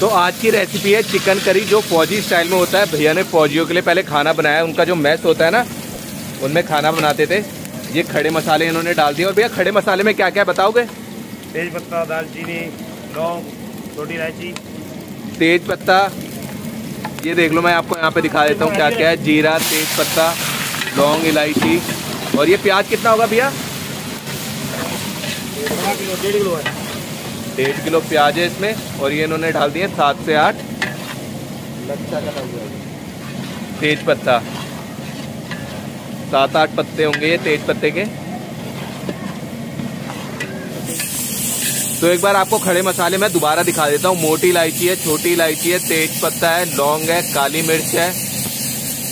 तो आज की रेसिपी है चिकन करी जो फौजी स्टाइल में होता है। भैया ने फौजियों के लिए पहले खाना बनाया उनका जो मैस होता है ना उनमें खाना बनाते थे। ये खड़े मसाले इन्होंने डाल दिए। और भैया खड़े मसाले में क्या क्या बताओगे? तेज पत्ता दालचीनी लौंग छोटी इलायची। तेज पत्ता ये देख लो मैं आपको यहाँ पे दिखा देता हूँ क्या क्या है। जीरा तेज पत्ता लौंग इलायची। और ये प्याज कितना होगा भैया? डेढ़ किलो है। डेढ़ किलो प्याज है इसमें, और ये इन्होंने डाल दिए सात से आठ। तेज पत्ता। सात आठ पत्ते होंगे ये तेज पत्ते के। तो एक बार आपको खड़े मसाले मैं दोबारा दिखा देता हूँ। मोटी इलायची है, छोटी इलायची है, तेज पत्ता है, लौंग है, काली मिर्च है,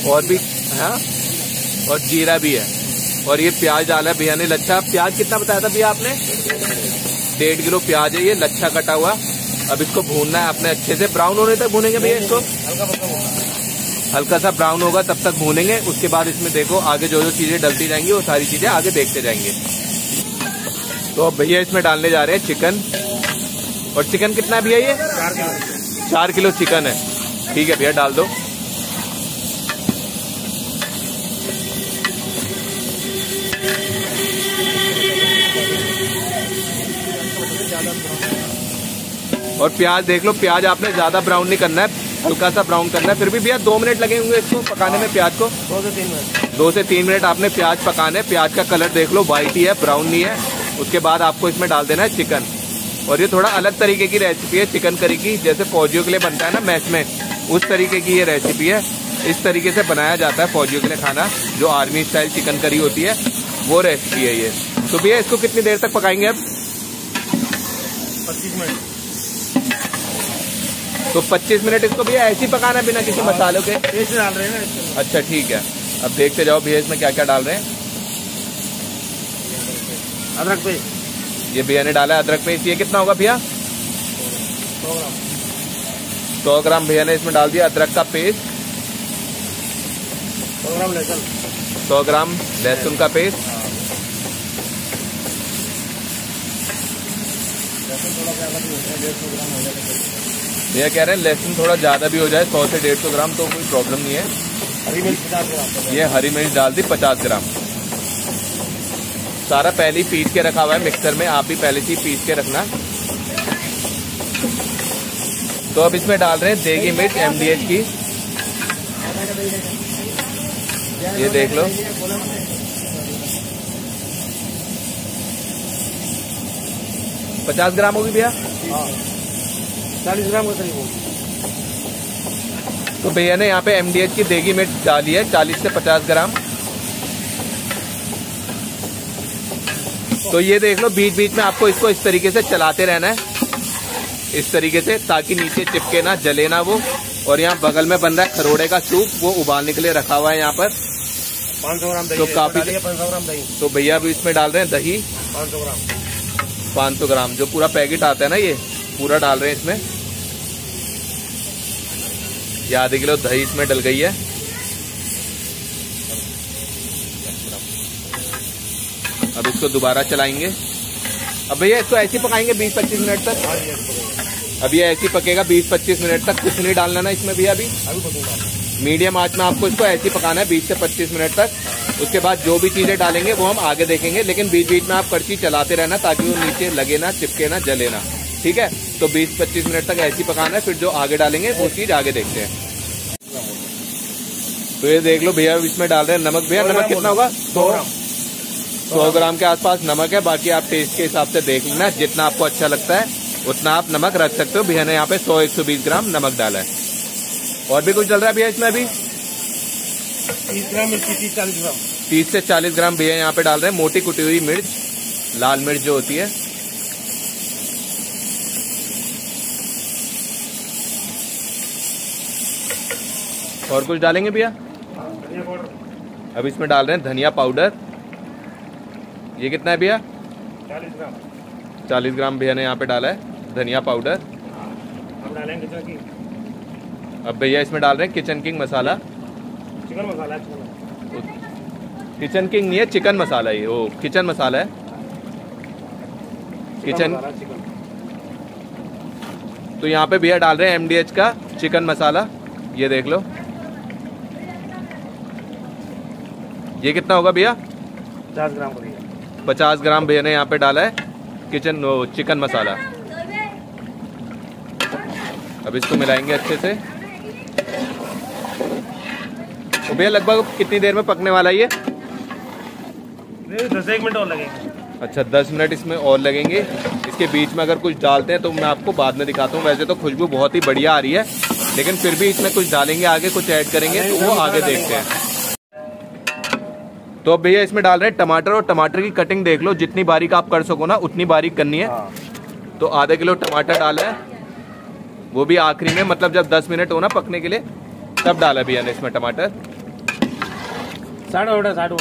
और भी, है, और जीरा भी है। और ये प्याज डाला है, भैया ने लच्छा। प्याज कितना बताया था भैया आपने? डेढ़ किलो प्याज है ये लच्छा कटा हुआ। अब इसको भूनना है अपने अच्छे से। ब्राउन होने तक भूनेंगे भैया इसको? हल्का सा ब्राउन होगा तब तक भूनेंगे। उसके बाद इसमें देखो आगे जो जो चीज़ें डलती जाएँगी वो सारी चीज़ें आगे देखते जाएँगे। तो अब भैया इसमें डालने जा रहे हैं चिकन। और चिकन कितना है भैया ये? चार किलो चिकन है। ठीक है भैया डाल दो। और प्याज देख लो प्याज आपने ज़्यादा ब्राउन नहीं करना है हल्का सा ब्राउन करना है फिर भी भैया दो मिनट लगे होंगे इसको पकाने में प्याज को। दो से तीन मिनट दो से तीन मिनट आपने प्याज पकाने प्याज का कलर देख लो व्हाइट ही है ब्राउन नहीं है। उसके बाद आपको इसमें डाल देना है चिकन और ये थोड़ा अलग तरीके की रेसिपी है चिकन करी की जैसे फौजियों के लिए बनता है ना मैच में उस तरीके की ये रेसिपी है। इस तरीके से बनाया जाता है फौजियों के लिए खाना जो आर्मी स्टाइल चिकन करी होती है वो रेसिपी है ये। तो भैया इसको कितनी देर तक पकाएँगे अब पच्चीस मिनट। तो 25 मिनट इसको भैया ऐसे ही पकाना है बिना किसी मसालों के? पेस्ट डाल रहे हैं ना अच्छा ठीक है। अब देखते जाओ भैया इसमें क्या क्या डाल रहे हैं। अदरक पेस्ट। ये भैया ने डाला है अदरक पेस्ट। ये कितना होगा भैया? सौ ग्राम। सौ ग्राम भैया ने इसमें डाल दिया अदरक का पेस्ट। सौ ग्राम लहसुन। सौ ग्राम लहसुन का पेस्ट। थोड़ा ज़्यादा भी होता डेढ़ सौ ग्राम हो जाता भैया कह रहे हैं लहसुन थोड़ा ज़्यादा भी हो जाए सौ से डेढ़ सौ ग्राम तो कोई प्रॉब्लम नहीं है। हरी मिर्च पचास ग्राम ये हरी मिर्च डाल दी पचास ग्राम। सारा पहले ही पीस के रखा हुआ है मिक्सर में आप भी पहले से ही पीस के रखना। तो अब इसमें डाल रहे हैं देगी मिर्च एमडीएच की। ये देख लो। पचास ग्राम होगी भैया? चालीस ग्राम का करीब होगी। तो भैया ने यहाँ पे एमडीएच की देगी मिर्च डाली है चालीस से पचास ग्राम। तो ये देख लो बीच बीच में आपको इसको इस तरीके से चलाते रहना है। इस तरीके से ताकि नीचे चिपके ना जले ना वो। और यहाँ बगल में बन रहा है खरोड़े का सूप वो उबालने के लिए रखा हुआ है यहाँ पर। पाँच सौ ग्राम दही तो। काफी- ग्राम तो भैया भी इसमें डाल रहे हैं दही। पाँच सौ ग्राम जो पूरा पैकेट आता है ना ये पूरा डाल रहे हैं इसमें। ये आधे किलो दही इसमें डल गई है। अब इसको दोबारा चलाएँगे। अब भैया इसको ऐसे पकाएँगे 20-25 मिनट तक। हाँ। अब ये ऐसे पकेगा 20-25 मिनट तक। कुछ नहीं डालना ना इसमें भैया अभी। अभी मीडियम आँच में आपको इसको ऐसे पकाना है 20 से 25 मिनट तक। उसके बाद जो भी चीज़ें डालेंगे वो हम आगे देखेंगे लेकिन बीच बीच में आप करछी चलाते रहना ताकि वो नीचे लगे ना चिपके ना जले ना। ठीक है? तो 20-25 मिनट तक ऐसी पकाना है फिर जो आगे डालेंगे वो चीज़ आगे देखते हैं। तो ये देख लो भैया इसमें डाल रहे हैं नमक। भैया नमक कितना होगा? सौ ग्राम। सौ ग्राम के आसपास नमक है बाकी आप टेस्ट के हिसाब से देख लेना जितना आपको अच्छा लगता है उतना आप नमक रख सकते हो। भैया ने यहाँ पे सौ एक ग्राम नमक डाला है। और भी कुछ डल रहा है भैया इसमें अभी? तीस ग्राम मिर्ची तीस चालीस ग्राम तीस से चालीस ग्राम भैया यहाँ पे डाल रहे हैं। मोटी कुटी हुई मिर्च लाल मिर्च जो होती है। और कुछ डालेंगे भैया? अब इसमें डाल रहे हैं धनिया पाउडर। ये कितना है भैया? चालीस ग्राम चालीस ग्राम भैया ने यहाँ पे डाला है धनिया पाउडर। हम डालेंगे अब भैया इसमें डाल रहे हैं kitchen king masala chicken masala है, किचन किंग नहीं है चिकन मसाला ये वो किचन मसाला है। किचन तो यहाँ पे भैया डाल रहे हैं एमडीएच का चिकन मसाला ये देख लो। ये कितना होगा भैया? पचास ग्राम भैया। पचास ग्राम भैया ने यहाँ पे डाला है किचन चिकन मसाला। अब इसको मिलाएँगे अच्छे से। तो भैया लगभग कितनी देर में पकने वाला है ये दस एक मिनट और लगेंगे। अच्छा दस मिनट इसमें और लगेंगे। इसके बीच में अगर कुछ डालते हैं तो मैं आपको बाद में दिखाता हूँ। वैसे तो खुशबू बहुत ही बढ़िया आ रही है लेकिन फिर भी इसमें कुछ डालेंगे आगे कुछ ऐड करेंगे तो वो आगे देखते हैं। तो अब भैया इसमें डाल रहे हैं टमाटर और टमाटर की कटिंग देख लो। जितनी बारीक आप कर सको ना उतनी बारीक करनी है। हाँ। तो आधा किलो टमाटर डाला है। वो भी आखिरी में मतलब जब 10 मिनट हो ना पकने के लिए तब डाला भैया ने इसमें टमाटर। साठ हो साठ हो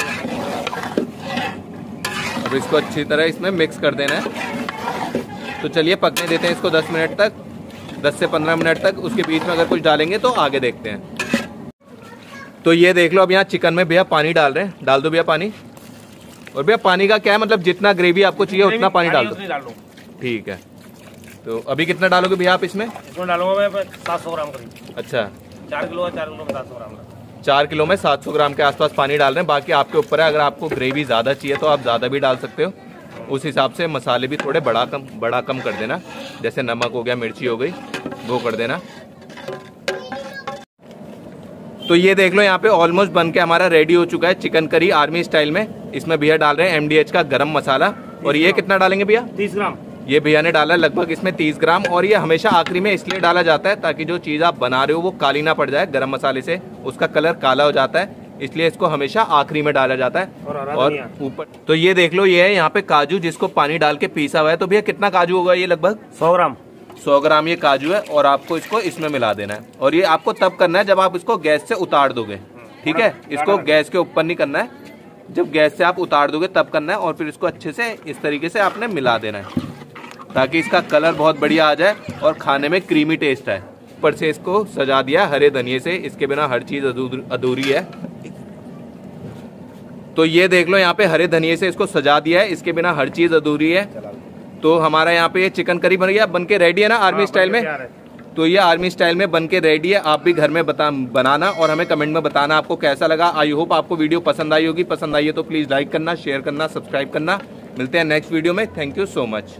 अब इसको अच्छी तरह इसमें मिक्स कर देना है। तो चलिए पकने देते हैं इसको 10 मिनट तक 10 से 15 मिनट तक। उसके बीच में अगर कुछ डालेंगे तो आगे देखते हैं। तो ये देख लो अब यहाँ चिकन में भैया पानी डाल रहे हैं। डाल दो भैया पानी। और भैया पानी का क्या है? मतलब जितना ग्रेवी आपको चाहिए उतना पानी डाल दो। ठीक है। तो अभी कितना डालोगे भैया आप इसमें? इसमें डालूँगा मैं सात सौ ग्राम करीब। अच्छा। चार किलो चार किलो सात सौ ग्राम चार किलो में 700 ग्राम के आसपास पानी डाल रहे हैं। बाकी आपके ऊपर है, अगर आपको ग्रेवी ज़्यादा चाहिए तो आप ज़्यादा भी डाल सकते हो। उस हिसाब से मसाले भी थोड़े बड़ा कम बड़ा कम कर देना। जैसे नमक हो गया, मिर्ची हो गई, वो कर देना। तो ये देख लो, यहाँ पे ऑलमोस्ट बन के हमारा रेडी हो चुका है चिकन करी आर्मी स्टाइल में। इसमें भैया डाल रहे हैं एमडीएच का गरम मसाला। और ये कितना डालेंगे भैया? तीस ग्राम। ये भैया ने डाला है लगभग इसमें 30 ग्राम और ये हमेशा आखिरी में इसलिए डाला जाता है ताकि जो चीज़ आप बना रहे हो वो काली ना पड़ जाए गरम मसाले से। उसका कलर काला हो जाता है इसलिए इसको हमेशा आखिरी में डाला जाता है। और। ऊपर तो ये देख लो ये है यहाँ पे काजू जिसको पानी डाल के पीसा हुआ है। तो भैया कितना काजू होगा ये लगभग? सौ ग्राम। सौ ग्राम ये काजू है और आपको इसको इसमें मिला देना है। और ये आपको तब करना है जब आप इसको गैस से उतार दोगे। ठीक है? इसको गैस के ऊपर नहीं करना है। जब गैस से आप उतार दोगे तब करना है और फिर इसको अच्छे से इस तरीके से आपने मिला देना है। ताकि इसका कलर बहुत बढ़िया आ जाए और खाने में क्रीमी टेस्ट आए। ऊपर से इसको सजा दिया हरे धनिए से। इसके बिना हर चीज़ अधूर- है। तो ये देख लो यहाँ पे हरे धनिए से इसको सजा दिया है। इसके बिना हर चीज़ अधूरी है। तो हमारा यहाँ पे ये चिकन करी बन गया। बन के रेडी है ना आर्मी हाँ, स्टाइल में? तो ये आर्मी स्टाइल में बन के रेडी है। आप भी घर में बता बनाना और हमें कमेंट में बताना आपको कैसा लगा। आई होप आपको वीडियो पसंद आई होगी। पसंद आई है तो प्लीज़ लाइक करना शेयर करना सब्सक्राइब करना। मिलते हैं नेक्स्ट वीडियो में। Thank you so much